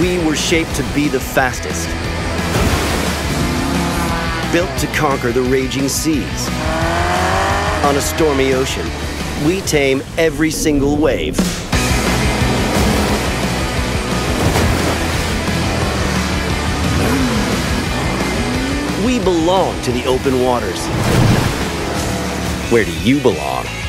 We were shaped to be the fastest. Built to conquer the raging seas. On a stormy ocean, we tame every single wave. We belong to the open waters. Where do you belong?